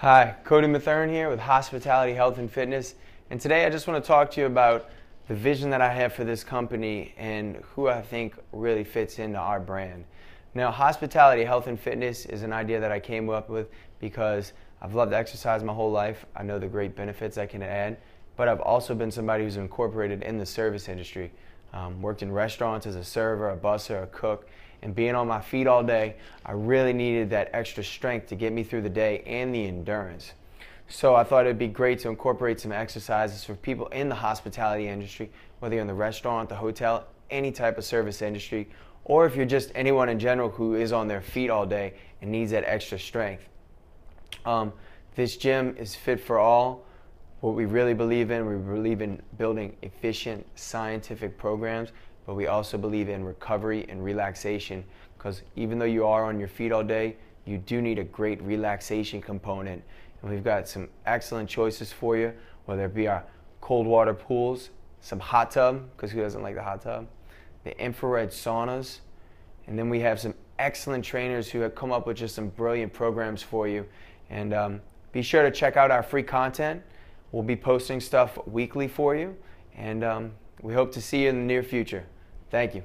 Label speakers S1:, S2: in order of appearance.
S1: Hi, Cody Mathern here with Hospitality Health and Fitness. And today I just want to talk to you about the vision that I have for this company and who I think really fits into our brand. Now, hospitality, health, and fitness is an idea that I came up with because I've loved exercise my whole life. I know the great benefits I can add, but I've also been somebody who's incorporated in the service industry. Um, worked in restaurants as a server, a busser, a cook, and being on my feet all day, I really needed that extra strength to get me through the day and the endurance. So I thought it'd be great to incorporate some exercises for people in the hospitality industry, whether you're in the restaurant, the hotel, any type of service industry, or if you're just anyone in general who is on their feet all day and needs that extra strength. Um, this gym is fit for all. What we really believe in, we believe in building efficient scientific programs but we also believe in recovery and relaxation because even though you are on your feet all day, you do need a great relaxation component. And we've got some excellent choices for you, whether it be our cold water pools, some hot tub, because who doesn't like the hot tub, the infrared saunas, and then we have some excellent trainers who have come up with just some brilliant programs for you. And um, be sure to check out our free content. We'll be posting stuff weekly for you, and um, we hope to see you in the near future. Thank you.